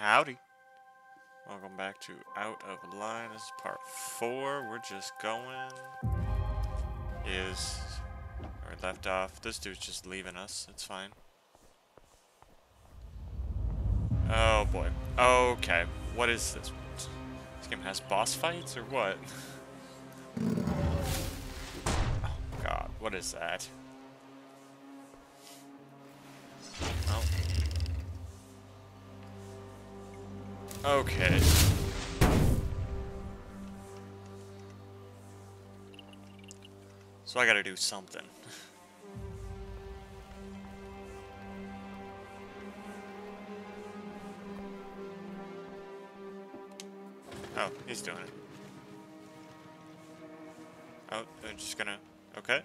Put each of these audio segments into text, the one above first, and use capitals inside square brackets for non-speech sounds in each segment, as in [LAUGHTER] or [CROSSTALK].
Howdy. Welcome back to Out of Line. This is part four. We're just going. Is we left off. This dude's just leaving us. It's fine. Oh boy. Okay. What is this? This game has boss fights or what? [LAUGHS] Oh god. What is that? Okay. So I gotta do something. oh, he's doing it. Oh, I'm just gonna... Okay.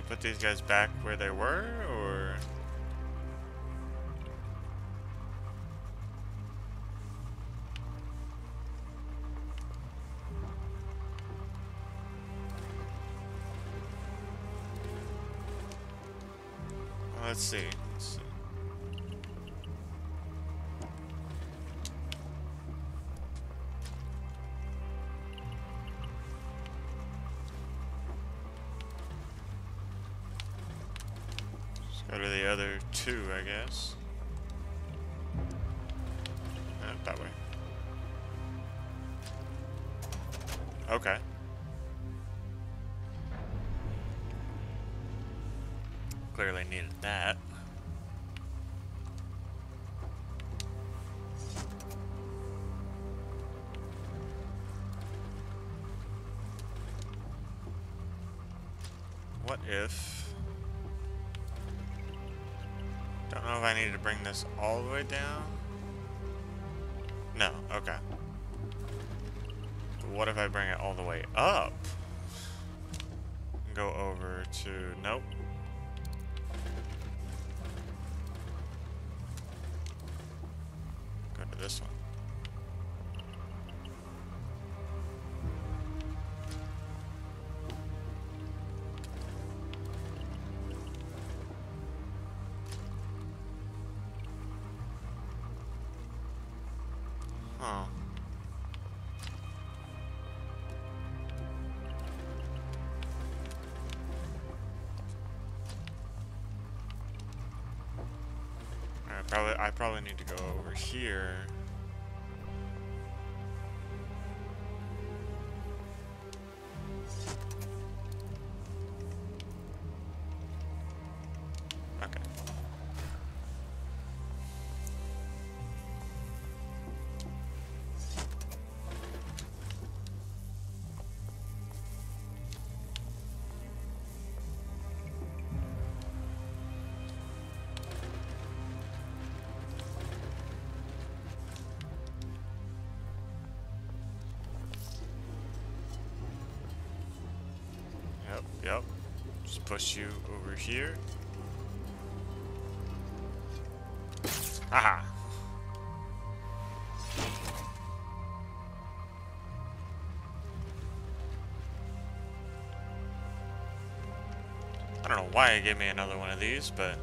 To put these guys back where they were, or... Let's see. Go to the other two, I guess. Uh, that way. Okay. Clearly needed that. What if... know if I need to bring this all the way down. No, okay. What if I bring it all the way up? Go over to... Nope. I probably I probably need to go over here. Yep. Just push you over here. Haha. I don't know why it gave me another one of these, but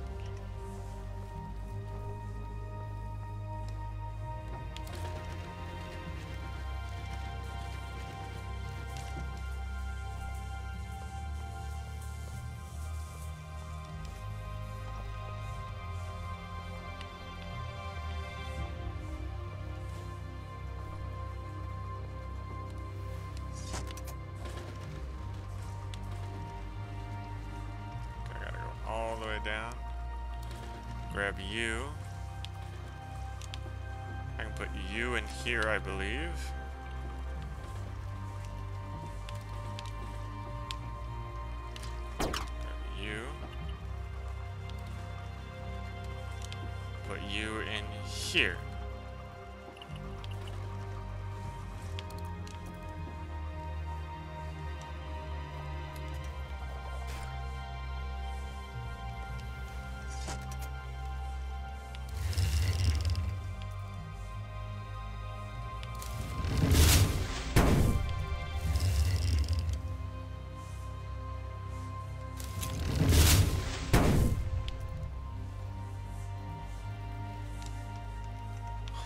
down. Grab you. I can put you in here, I believe. You. Put you in here.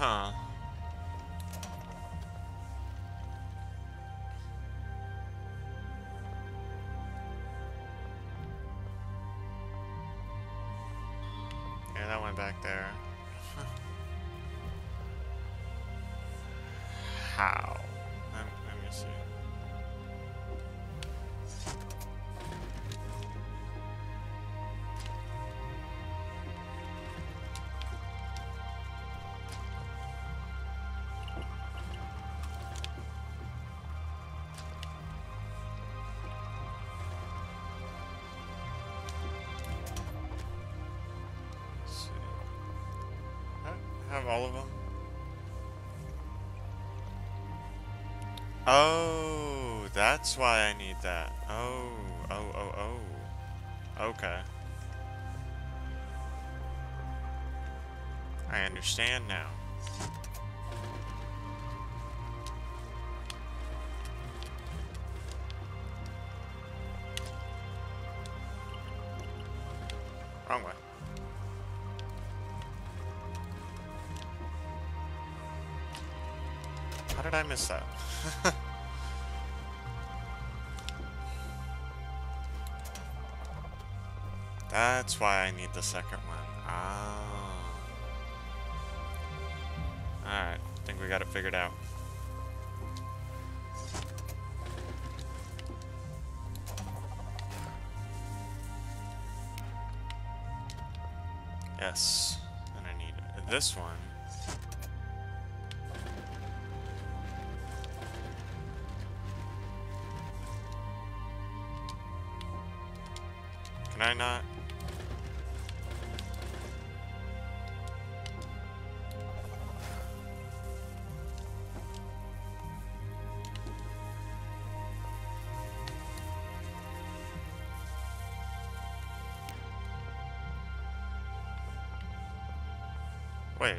Huh. Yeah, that went back there. [LAUGHS] How? Let, let me see. Have all of them. Oh, that's why I need that. Oh, oh, oh, oh. Okay. I understand now. That's why I need the second one. Ah. Alright, I think we got it figured out. Yes. And I need this one. Can I not? Wait.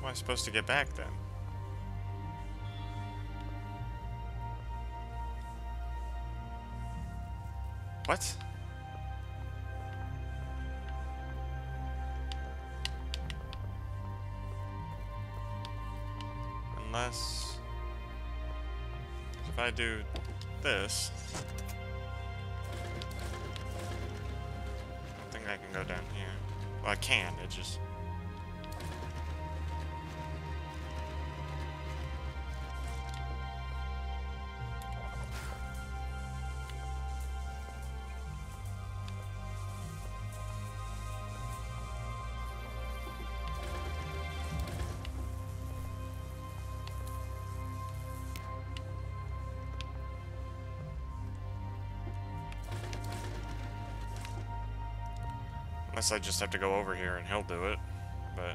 Am I supposed to get back then? What? Unless... If I do this... I think I can go down here. Well, I can, it just... Unless I just have to go over here and he'll do it, but...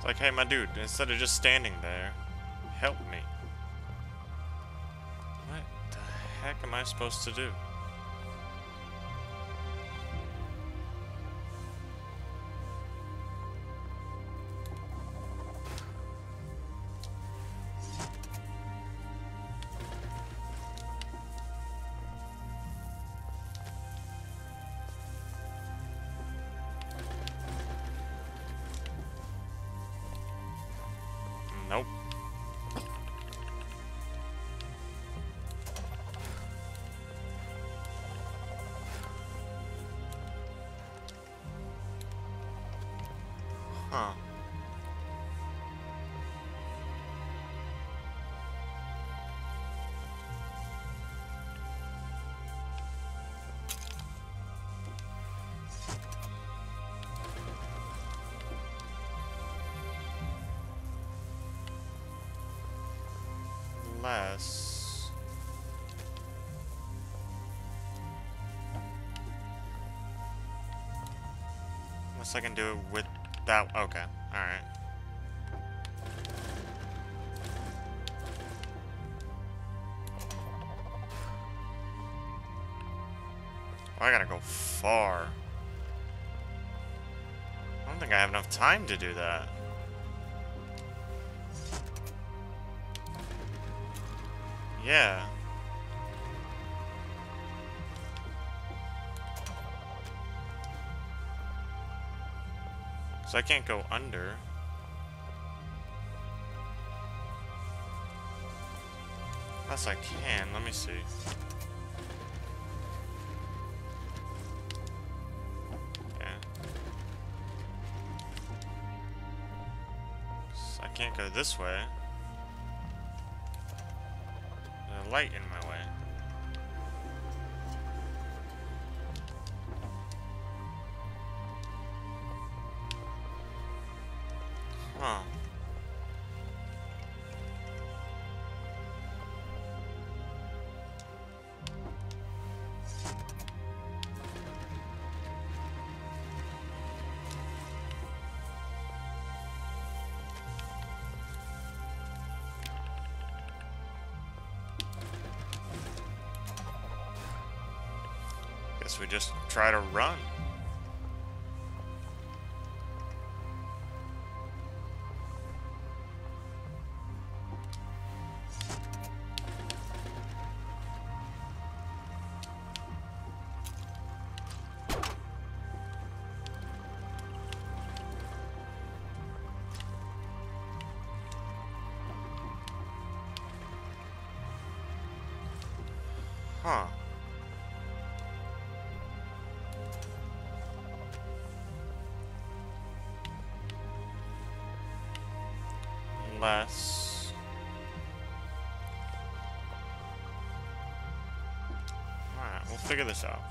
It's like, hey, my dude, instead of just standing there, help me. What the heck am I supposed to do? Nope. Less. Unless I can do it with that. Okay, alright. Oh, I gotta go far. I don't think I have enough time to do that. Yeah. So I can't go under. Unless I can, let me see. Yeah. So I can't go this way. Light in my way. Huh. Guess we just try to run. Huh. Unless... Alright, we'll figure this out.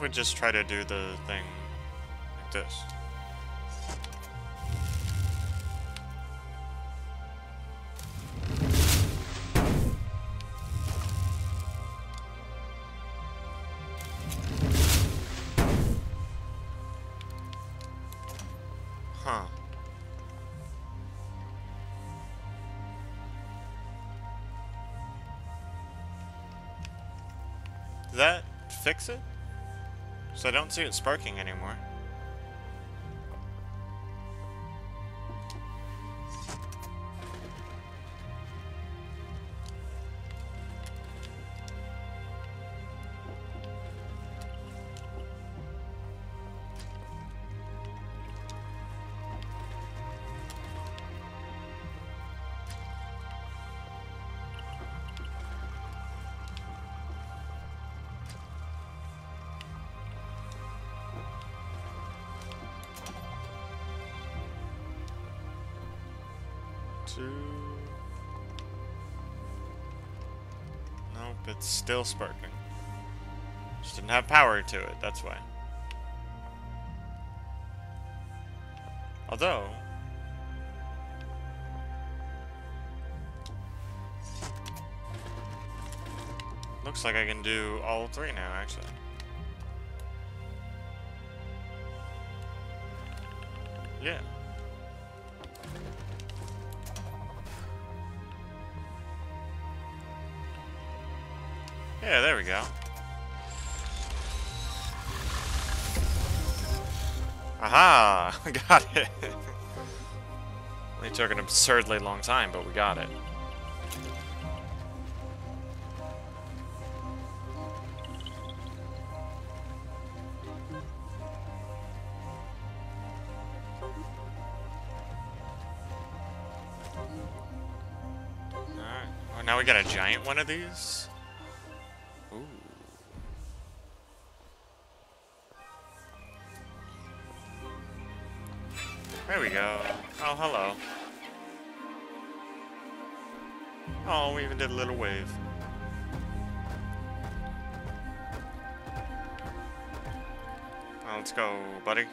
We just try to do the thing like this? Huh. Does that fix it? So I don't see it sparking anymore. Two. Nope, it's still sparking. Just didn't have power to it, that's why. Although... Looks like I can do all three now, actually. Yeah. Yeah, there we go. Aha! [LAUGHS] got it! It took an absurdly long time, but we got it. Alright, well, now we got a giant one of these? There we go. Oh, hello. Oh, we even did a little wave. Let's go, buddy.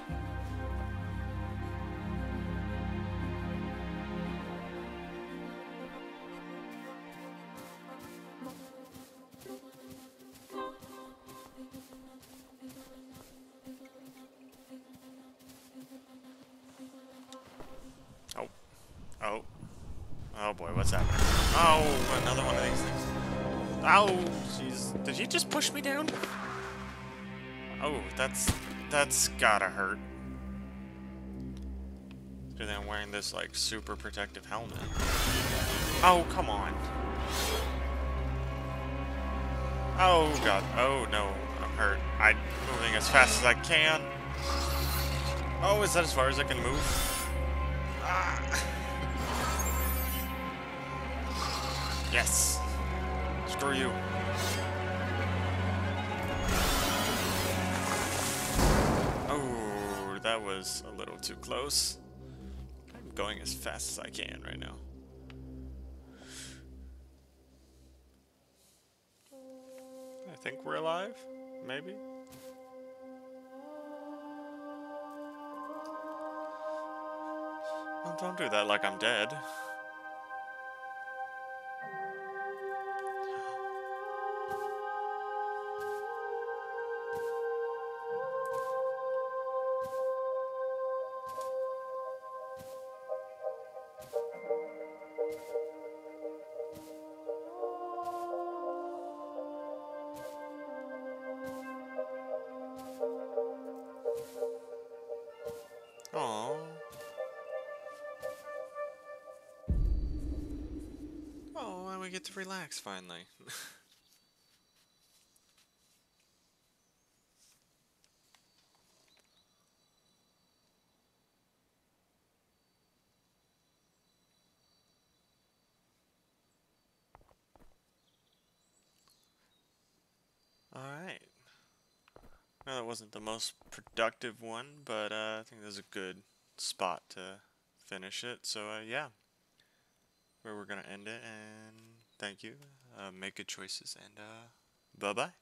Oh boy, what's happening? Oh, another one of these things. Oh, jeez. Did he just push me down? Oh, that's... That's gotta hurt. Because I'm wearing this, like, super protective helmet. Oh, come on. Oh, God. Oh, no. I'm hurt. I'm moving as fast as I can. Oh, is that as far as I can move? Ah. Yes. Screw you. Oh, that was a little too close. I'm going as fast as I can right now. I think we're alive? Maybe? Well, don't do that like I'm dead. Relax finally. [LAUGHS] Alright. No, that wasn't the most productive one, but uh, I think this is a good spot to finish it. So, uh, yeah. Where we're going to end it, and thank you. Uh, make good choices, and uh, bye-bye.